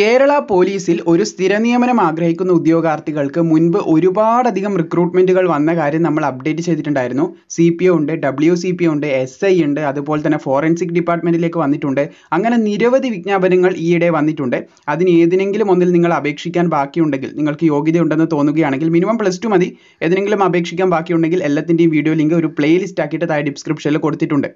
കേരള പോലീസിൽ ഒരു സ്ഥിര നിയമനം ആഗ്രഹിക്കുന്ന ഉദ്യോഗാർത്ഥികൾക്ക് മുൻപ് ഒരുപാടധികം റിക്രൂട്ട്മെന്റുകൾ വന്ന കാര്യം നമ്മൾ അപ്ഡേറ്റ് ചെയ്തിട്ടുണ്ടായിരുന്നു. സി പി ഒ ഉണ്ട് ഡബ്ല്യു സി പി ഉണ്ട് എസ് ഐ ഉണ്ട് അതുപോലെ തന്നെ ഫോറൻസിക് ഡിപ്പാർട്ട്മെന്റിലേക്ക് വന്നിട്ടുണ്ട്. അങ്ങനെ നിരവധി വിജ്ഞാപനങ്ങൾ ഈയിടെ വന്നിട്ടുണ്ട്. അതിന് ഏതിനെങ്കിലും ഒന്നിൽ നിങ്ങൾ അപേക്ഷിക്കാൻ ബാക്കിയുണ്ടെങ്കിൽ നിങ്ങൾക്ക് യോഗ്യത ഉണ്ടെന്ന് തോന്നുകയാണെങ്കിൽ മിനിമം പ്ലസ് ടു മതി. ഏതെങ്കിലും അപേക്ഷിക്കാൻ ബാക്കിയുണ്ടെങ്കിൽ എല്ലാത്തിന്റെയും വീഡിയോ ലിങ്ക് ഒരു പ്ലേലിസ്റ്റ് ആക്കിയിട്ട് താഴെ ഡിസ്ക്രിപ്ഷനിൽ കൊടുത്തിട്ടുണ്ട്.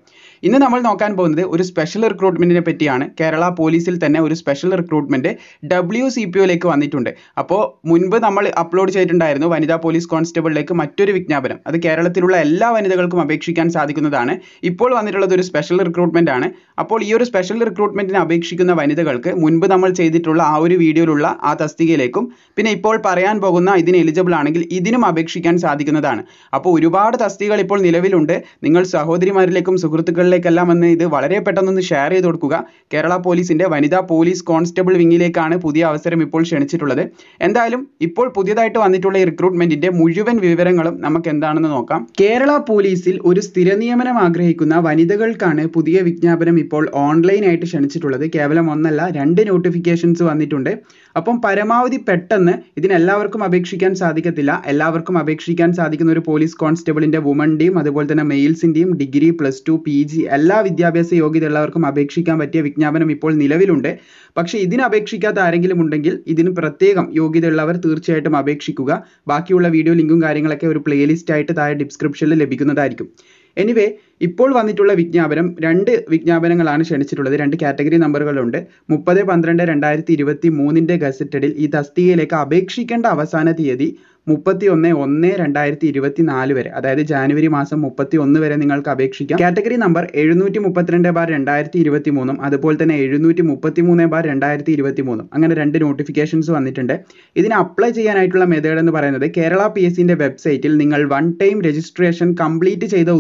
ഇന്ന് നമ്മൾ നോക്കാൻ പോകുന്നത് ഒരു സ്പെഷ്യൽ റിക്രൂട്ട്മെന്റിനെ പറ്റിയാണ്. കേരള പോലീസിൽ തന്നെ ഒരു special recruitment W C P ഒയിലേക്ക് വന്നിട്ടുണ്ട്. അപ്പോൾ മുൻപ് നമ്മൾ അപ്ലോഡ് ചെയ്തിട്ടുണ്ടായിരുന്നു വനിതാ പോലീസ് കോൺസ്റ്റബിളിലേക്ക് മറ്റൊരു വിജ്ഞാപനം. അത് കേരളത്തിലുള്ള എല്ലാ വനിതകൾക്കും അപേക്ഷിക്കാൻ സാധിക്കുന്നതാണ്. ഇപ്പോൾ വന്നിട്ടുള്ളത് ഒരു സ്പെഷ്യൽ റിക്രൂട്ട്മെന്റ് ആണ്. അപ്പോൾ ഈ ഒരു സ്പെഷ്യൽ റിക്രൂട്ട്മെന്റിന് അപേക്ഷിക്കുന്ന വനിതകൾക്ക് മുൻപ് നമ്മൾ ചെയ്തിട്ടുള്ള ആ ഒരു വീഡിയോയിലുള്ള ആ തസ്തികയിലേക്കും പിന്നെ ഇപ്പോൾ പറയാൻ പോകുന്ന ഇതിന് എലിജിബിൾ ആണെങ്കിൽ ഇതിനും അപേക്ഷിക്കാൻ സാധിക്കുന്നതാണ്. അപ്പോൾ ഒരുപാട് തസ്തികകൾ ഇപ്പോൾ നിലവിലുണ്ട്. നിങ്ങൾ സഹോദരിമാരിലേക്കും സുഹൃത്തുക്കളിലേക്കെല്ലാം വന്ന് ഇത് വളരെ പെട്ടെന്നൊന്ന് ഷെയർ ചെയ്ത് കൊടുക്കുക. കേരള പോലീസിന്റെ വനിതാ പോലീസ് കോൺസ്റ്റബിൾ വിങ്ങിലേക്കാണ് പുതിയ അവസരം ഇപ്പോൾ ക്ഷണിച്ചിട്ടുള്ളത്. എന്തായാലും ഇപ്പോൾ പുതിയതായിട്ട് വന്നിട്ടുള്ള ഈ റിക്രൂട്ട്മെന്റിന്റെ മുഴുവൻ വിവരങ്ങളും നമുക്ക് എന്താണെന്ന് നോക്കാം. കേരള പോലീസിൽ ഒരു സ്ഥിര നിയമനം ആഗ്രഹിക്കുന്ന വനിതകൾക്കാണ് പുതിയ വിജ്ഞാപനം ഇപ്പോൾ ഓൺലൈനായിട്ട് ക്ഷണിച്ചിട്ടുള്ളത്. കേവലം ഒന്നല്ല രണ്ട് നോട്ടിഫിക്കേഷൻസ് വന്നിട്ടുണ്ട്. അപ്പം പരമാവധി പെട്ടെന്ന് ഇതിനെല്ലാവർക്കും അപേക്ഷിക്കാൻ സാധിക്കത്തില്ല. എല്ലാവർക്കും അപേക്ഷിക്കാൻ സാധിക്കുന്ന ഒരു പോലീസ് കോൺസ്റ്റബിളിന്റെ വുമന്റെയും അതുപോലെ തന്നെ മെയിൽസിന്റെയും degree plus two P G എല്ലാ വിദ്യാഭ്യാസ യോഗ്യതയുള്ളവർക്കും അപേക്ഷിക്കാൻ പറ്റിയ വിജ്ഞാപനം ഇപ്പോൾ നിലവിലുണ്ട്. പക്ഷേ ഇതിന് അപേക്ഷിക്കാത്ത ആരെങ്കിലും ഉണ്ടെങ്കിൽ ഇതിന് പ്രത്യേകം യോഗ്യതയുള്ളവർ തീർച്ചയായിട്ടും അപേക്ഷിക്കുക. ബാക്കിയുള്ള വീഡിയോ ലിങ്കും കാര്യങ്ങളൊക്കെ ഒരു പ്ലേലിസ്റ്റ് ആയിട്ട് താഴെ ഡിസ്ക്രിപ്ഷനിൽ ലഭിക്കുന്നതായിരിക്കും. എനിവേ ഇപ്പോൾ വന്നിട്ടുള്ള വിജ്ഞാപനം രണ്ട് വിജ്ഞാപനങ്ങളാണ് ക്ഷണിച്ചിട്ടുള്ളത്. രണ്ട് കാറ്റഗറി നമ്പറുകളുണ്ട്. മുപ്പത് പന്ത്രണ്ട് രണ്ടായിരത്തി ഇരുപത്തി മൂന്നിന്റെ ഗസറ്റഡിൽ ഈ തസ്തികയിലേക്ക് അപേക്ഷിക്കേണ്ട അവസാന തീയതി മുപ്പത്തി ഒന്ന് ഒന്ന് രണ്ടായിരത്തി ഇരുപത്തി നാല് വരെ. അതായത് ജാനുവരി മാസം മുപ്പത്തി ഒന്ന് വരെ നിങ്ങൾക്ക് അപേക്ഷിക്കാം. കാറ്റഗറി നമ്പർ എഴുന്നൂറ്റി മുപ്പത്തിരണ്ട് ബാർ രണ്ടായിരത്തി ഇരുപത്തി മൂന്നും അതുപോലെ തന്നെ എഴുന്നൂറ്റി മുപ്പത്തി മൂന്ന് ബാർ രണ്ടായിരത്തി ഇരുപത്തി മൂന്നും അങ്ങനെ രണ്ട് നോട്ടിഫിക്കേഷൻസ് വന്നിട്ടുണ്ട്. ഇതിന് അപ്ലൈ ചെയ്യാനായിട്ടുള്ള മെത്തേഡ് എന്ന് പറയുന്നത് കേരള പി എസ് വെബ്സൈറ്റിൽ നിങ്ങൾ വൺ ടൈം രജിസ്ട്രേഷൻ കംപ്ലീറ്റ് ചെയ്ത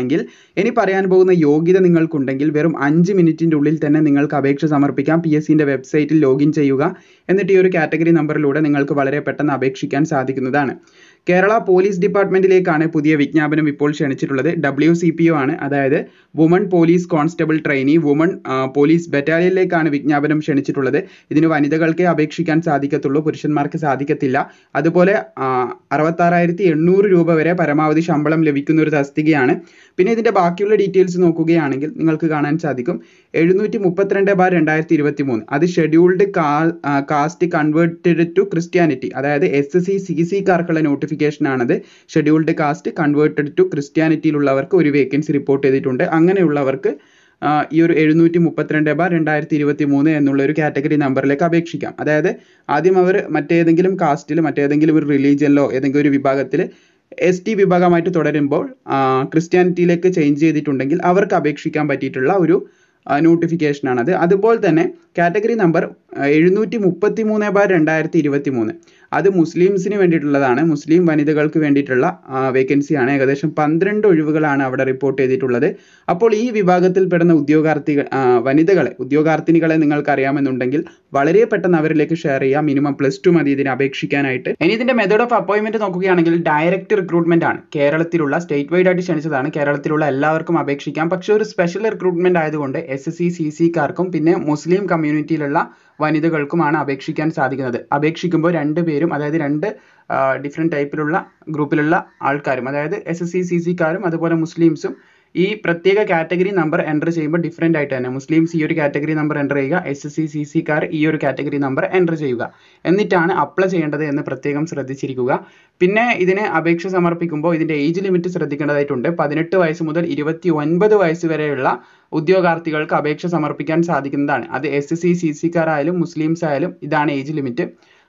ഉദ്യോഗാർത്ഥികളാണെങ്കിൽ ഇനി പറയാൻ പോകുന്ന യോഗ്യത നിങ്ങൾക്കുണ്ടെങ്കിൽ വെറും അഞ്ച് മിനിറ്റിന്റെ ഉള്ളിൽ തന്നെ നിങ്ങൾക്ക് അപേക്ഷ സമർപ്പിക്കാം. പി എസ് സിന്റെ വെബ്സൈറ്റിൽ ലോഗിൻ ചെയ്യുക. എന്നിട്ട് ഈ ഒരു കാറ്റഗറി നമ്പറിലൂടെ നിങ്ങൾക്ക് വളരെ പെട്ടെന്ന് അപേക്ഷിക്കാൻ സാധിക്കുന്നതാണ്. കേരള പോലീസ് ഡിപ്പാർട്ട്മെന്റിലേക്കാണ് പുതിയ വിജ്ഞാപനം ഇപ്പോൾ ക്ഷണിച്ചിട്ടുള്ളത്. ഡബ്ല്യു സി പി ഒ ആണ്. അതായത് woman police constable trainee woman police ബറ്റാലിയനിലേക്കാണ് വിജ്ഞാപനം ക്ഷണിച്ചിട്ടുള്ളത്. ഇതിന് വനിതകൾക്കേ അപേക്ഷിക്കാൻ സാധിക്കത്തുള്ളൂ. പുരുഷന്മാർക്ക് സാധിക്കത്തില്ല. അതുപോലെ അറുപത്താറായിരത്തി എണ്ണൂറ് രൂപ വരെ പരമാവധി ശമ്പളം ലഭിക്കുന്ന ഒരു തസ്തികയാണ്. പിന്നെ ഇതിന്റെ ബാക്കിയുള്ള ഡീറ്റെയിൽസ് നോക്കുകയാണെങ്കിൽ നിങ്ങൾക്ക് കാണാൻ സാധിക്കും. എഴുന്നൂറ്റി മുപ്പത്തിരണ്ട് ബാർ രണ്ടായിരത്തി ഇരുപത്തി മൂന്ന് അത് scheduled caste converted to Christianity അതായത് എസ് സി സി സിക്കാർക്കുള്ള നോട്ടിഫിക്കേഷൻ ആണത്. ഷെഡ്യൂൾഡ് കാസ്റ്റ് കൺവേർട്ടഡ് ടു ക്രിസ്ത്യാനിറ്റിയിലുള്ളവർക്ക് ഒരു വേക്കൻസി റിപ്പോർട്ട് ചെയ്തിട്ടുണ്ട്. അങ്ങനെയുള്ളവർക്ക് ഈ ഒരു എഴുന്നൂറ്റി മുപ്പത്തിരണ്ട് ബാർ രണ്ടായിരത്തി ഇരുപത്തി മൂന്ന് എന്നുള്ള ഒരു കാറ്റഗറി നമ്പറിലേക്ക് അപേക്ഷിക്കാം. അതായത് ആദ്യം അവർ മറ്റേതെങ്കിലും കാസ്റ്റിൽ മറ്റേതെങ്കിലും ഒരു റിലീജിയനിലോ ഏതെങ്കിലും ഒരു വിഭാഗത്തിൽ എസ് ടി വിഭാഗമായിട്ട് തുടരുമ്പോൾ ക്രിസ്ത്യാനിറ്റിയിലേക്ക് ചേഞ്ച് ചെയ്തിട്ടുണ്ടെങ്കിൽ അവർക്ക് അപേക്ഷിക്കാൻ പറ്റിയിട്ടുള്ള ഒരു നോട്ടിഫിക്കേഷൻ ആണത്. അതുപോലെ തന്നെ കാറ്റഗറി നമ്പർ എഴുന്നൂറ്റി മുപ്പത്തി മൂന്ന് ബാർ രണ്ടായിരത്തി ഇരുപത്തി മൂന്ന് അത് മുസ്ലിംസിന് വേണ്ടിയിട്ടുള്ളതാണ്. മുസ്ലിം വനിതകൾക്ക് വേണ്ടിയിട്ടുള്ള വേക്കൻസിയാണ് ഏകദേശം പന്ത്രണ്ട് ഒഴിവുകളാണ് അവിടെ റിപ്പോർട്ട് ചെയ്തിട്ടുള്ളത്. അപ്പോൾ ഈ വിഭാഗത്തിൽപ്പെടുന്ന ഉദ്യോഗാർത്ഥികൾ വനിതകളെ ഉദ്യോഗാർത്ഥിനികളെ നിങ്ങൾക്ക് അറിയാമെന്നുണ്ടെങ്കിൽ വളരെ പെട്ടെന്ന് അവരിലേക്ക് ഷെയർ ചെയ്യാം. മിനിമം പ്ലസ് ടു മതി ഇതിന് അപേക്ഷിക്കാനായിട്ട്. ഇനി ഇതിന്റെ മെത്തേഡ് ഓഫ് അപ്പോയിൻമെന്റ് നോക്കുകയാണെങ്കിൽ ഡയറക്റ്റ് റിക്രൂട്ട്മെന്റ് ആണ്. കേരളത്തിലുള്ള സ്റ്റേറ്റ് വൈഡ് ആയിട്ട് ക്ഷണിച്ചതാണ്. കേരളത്തിലുള്ള എല്ലാവർക്കും അപേക്ഷിക്കാം. പക്ഷേ ഒരു സ്പെഷ്യൽ റിക്രൂട്ട്മെന്റ് ആയതുകൊണ്ട് എസ് എസ് സി സി സിക്കാർക്കും പിന്നെ മുസ്ലിം കമ്മ്യൂണിറ്റിയിലുള്ള വനിതകൾക്കുമാണ് അപേക്ഷിക്കാൻ സാധിക്കുന്നത്. അപേക്ഷിക്കുമ്പോൾ രണ്ട് പേരും അതായത് രണ്ട് ഡിഫറെന്റ് ടൈപ്പിലുള്ള ഗ്രൂപ്പിലുള്ള ആൾക്കാരും അതായത് എസ് എസ് സി സി സിക്കാരും അതുപോലെ മുസ്ലിംസും ഈ പ്രത്യേക കാറ്റഗറി നമ്പർ എന്റർ ചെയ്യുമ്പോൾ ഡിഫറെന്റ് ആയിട്ട് തന്നെ. മുസ്ലിംസ് ഈ ഒരു കാറ്റഗറി നമ്പർ എന്റർ ചെയ്യുക സി സിക്കാർ ഈ ഒരു കാറ്റഗറി നമ്പർ എന്റർ ചെയ്യുക. എന്നിട്ടാണ് അപ്ലൈ ചെയ്യേണ്ടത് എന്ന് പ്രത്യേകം ശ്രദ്ധിച്ചിരിക്കുക. പിന്നെ ഇതിന് അപേക്ഷ സമർപ്പിക്കുമ്പോൾ ഇതിന്റെ ഏജ് ലിമിറ്റ് ശ്രദ്ധിക്കേണ്ടതായിട്ടുണ്ട്. പതിനെട്ട് വയസ്സ് മുതൽ ഇരുപത്തി ഒൻപത് വയസ്സ് വരെയുള്ള ഉദ്യോഗാർത്ഥികൾക്ക് അപേക്ഷ സമർപ്പിക്കാൻ സാധിക്കുന്നതാണ്. അത് എസ് സി സി സിക്കാരായാലും മുസ്ലിംസ് ആയാലും ഇതാണ് ഏജ് ലിമിറ്റ്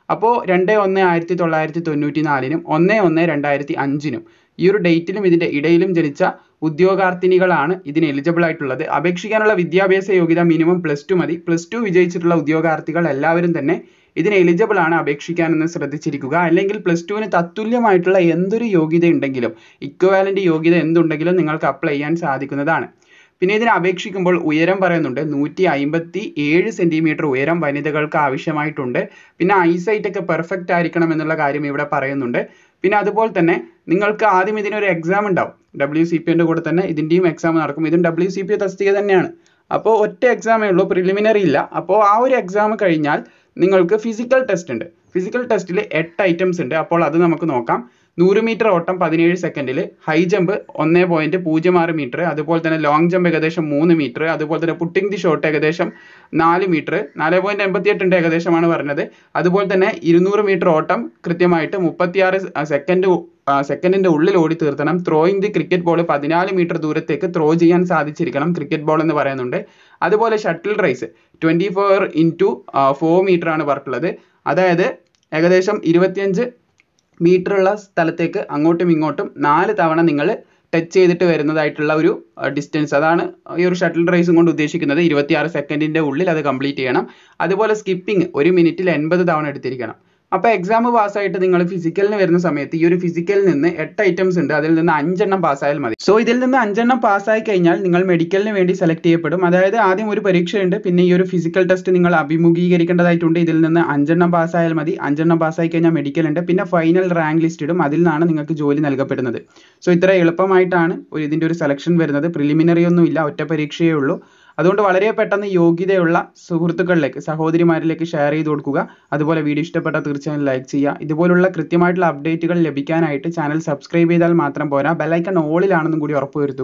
അപ്പോൾ രണ്ട് ഒന്ന് ആയിരത്തി തൊള്ളായിരത്തി തൊണ്ണൂറ്റി നാലിനും ഒന്ന് ഒന്ന് രണ്ടായിരത്തി അഞ്ചിനും ഈ ഒരു ഡേറ്റിലും ഇതിന്റെ ഇടയിലും ജനിച്ച ഉദ്യോഗാർത്ഥിനികളാണ് ഇതിന് എലിജിബിൾ ആയിട്ടുള്ളത്. അപേക്ഷിക്കാനുള്ള വിദ്യാഭ്യാസ യോഗ്യത മിനിമം പ്ലസ് ടു മതി. പ്ലസ് ടു വിജയിച്ചിട്ടുള്ള ഉദ്യോഗാർത്ഥികൾ എല്ലാവരും തന്നെ ഇതിന് എലിജിബിൾ ആണ് അപേക്ഷിക്കാനെന്ന് ശ്രദ്ധിച്ചിരിക്കുക. അല്ലെങ്കിൽ പ്ലസ് ടുവിന് തത്തുല്യമായിട്ടുള്ള എന്തൊരു യോഗ്യത ഉണ്ടെങ്കിലും ഇക്വാലന്റ് യോഗ്യത എന്തുണ്ടെങ്കിലും നിങ്ങൾക്ക് അപ്ലൈ ചെയ്യാൻ സാധിക്കുന്നതാണ്. പിന്നെ ഇതിന് അപേക്ഷിക്കുമ്പോൾ ഉയരം പറയുന്നുണ്ട്. നൂറ്റി അമ്പത്തി ഏഴ് സെന്റിമീറ്റർ ഉയരം വനിതകൾക്ക് ആവശ്യമായിട്ടുണ്ട്. പിന്നെ ഐസൈറ്റ് ഒക്കെ പെർഫെക്റ്റ് ആയിരിക്കണം എന്നുള്ള കാര്യം ഇവിടെ പറയുന്നുണ്ട്. പിന്നെ അതുപോലെ തന്നെ നിങ്ങൾക്ക് ആദ്യം ഇതിനൊരു എക്സാം ഉണ്ടാവും. ഡബ്ല്യു സി കൂടെ തന്നെ ഇതിന്റെയും എക്സാം നടക്കും. ഇതും ഡബ്ല്യു സി പി തസ്തിക തന്നെയാണ്. അപ്പോൾ ഒറ്റ എക്സാമേ ഉള്ളൂ പ്രിലിമിനറി ഇല്ല. അപ്പോൾ ആ ഒരു എക്സാം കഴിഞ്ഞാൽ നിങ്ങൾക്ക് ഫിസിക്കൽ ടെസ്റ്റ് ഉണ്ട്. ഫിസിക്കൽ ടെസ്റ്റിൽ എട്ട് ഐറ്റംസ് ഉണ്ട്. അപ്പോൾ അത് നമുക്ക് നോക്കാം. നൂറ് മീറ്റർ ഓട്ടം പതിനേഴ് സെക്കൻഡിൽ ഹൈ ജമ്പ് ഒന്ന് പോയിന്റ് പൂജ്യം ആറ് മീറ്റർ അതുപോലെ തന്നെ ലോങ് ജമ്പ് ഏകദേശം മൂന്ന് മീറ്റർ അതുപോലെ തന്നെ പുട്ടിംഗ് ദി ഷോട്ട് ഏകദേശം നാല് മീറ്റർ നാല് പോയിന്റ് എൺപത്തി എട്ടുണ്ട് ഏകദേശമാണ് പറഞ്ഞത്. അതുപോലെ തന്നെ ഇരുന്നൂറ് മീറ്റർ ഓട്ടം കൃത്യമായിട്ട് മുപ്പത്തിയാറ് സെക്കൻഡ് സെക്കൻഡിന്റെ ഉള്ളിൽ ഓടി തീർത്തണം. ത്രോയിങ് ദി ക്രിക്കറ്റ് ബോൾ പതിനാല് മീറ്റർ ദൂരത്തേക്ക് ത്രോ ചെയ്യാൻ സാധിച്ചിരിക്കണം ക്രിക്കറ്റ് ബോൾ എന്ന് പറയുന്നുണ്ട്. അതുപോലെ shuttle race twenty four into four metre ആണ് പറഞ്ഞിട്ടുള്ളത് അതായത് ഏകദേശം ഇരുപത്തിയഞ്ച് മീറ്റർ ഉള്ള സ്ഥലത്തേക്ക് അങ്ങോട്ടും ഇങ്ങോട്ടും നാല് തവണ നിങ്ങൾ ടച്ച് ചെയ്തിട്ട് വരുന്നതായിട്ടുള്ള ഒരു ഡിസ്റ്റൻസ് അതാണ് ഈ ഒരു ഷട്ടിൽ റേസും കൊണ്ട് ഉദ്ദേശിക്കുന്നത്. ഇരുപത്തിയാറ് സെക്കൻഡിന്റെ ഉള്ളിൽ അത് കംപ്ലീറ്റ് ചെയ്യണം. അതുപോലെ സ്കിപ്പിംഗ് ഒരു മിനിറ്റിൽ എൺപത് തവണ എടുത്തിരിക്കണം. അപ്പോൾ എക്സാം പാസ്സായിട്ട് നിങ്ങൾ ഫിസിക്കലിന് വരുന്ന സമയത്ത് ഈ ഒരു ഫിസിക്കലിൽ നിന്ന് എട്ട് ഐറ്റംസ് ഉണ്ട്. അതിൽ നിന്ന് അഞ്ചെണ്ണം പാസ്സായാൽ മതി. സോ ഇതിൽ നിന്ന് അഞ്ചെണ്ണം പാസ്സായി കഴിഞ്ഞാൽ നിങ്ങൾ മെഡിക്കലിന് വേണ്ടി സെലക്ട് ചെയ്യപ്പെടും. അതായത് ആദ്യം ഒരു പരീക്ഷയുണ്ട് പിന്നെ ഈ ഒരു ഫിസിക്കൽ ടെസ്റ്റ് നിങ്ങൾ അഭിമുഖീകരിക്കേണ്ടതായിട്ടുണ്ട്. ഇതിൽ നിന്ന് അഞ്ചെണ്ണം പാസ്സായാൽ മതി. അഞ്ചെണ്ണം പാസ്സായി കഴിഞ്ഞാൽ മെഡിക്കൽ ഉണ്ട്. പിന്നെ ഫൈനൽ റാങ്ക് ലിസ്റ്റ് ഇടും. അതിൽ നിന്നാണ് നിങ്ങൾക്ക് ജോലി നൽകപ്പെടുന്നത്. സോ ഇത്ര എളുപ്പമായിട്ടാണ് ഇതിന്റെ ഒരു സെലക്ഷൻ വരുന്നത്. പ്രിലിമിനറി ഒന്നും ഇല്ല ഒറ്റ പരീക്ഷയേ ഉള്ളൂ. അതുകൊണ്ട് വളരെ പെട്ടെന്ന് യോഗ്യതയുള്ള സുഹൃത്തുക്കളിലേക്ക് സഹോദരിമാരിലേക്ക് ഷെയർ ചെയ്ത് കൊടുക്കുക. അതുപോലെ വീഡിയോ ഇഷ്ടപ്പെട്ടാൽ തീർച്ചയായും ലൈക്ക് ചെയ്യുക. ഇതുപോലുള്ള കൃത്യമായിട്ടുള്ള അപ്ഡേറ്റുകൾ ലഭിക്കാനായിട്ട് ചാനൽ സബ്സ്ക്രൈബ് ചെയ്താൽ മാത്രം പോരാ. ബെല്ലൈക്കൺ ഓളിലാണെന്നും കൂടി ഉറപ്പുവരുത്തുക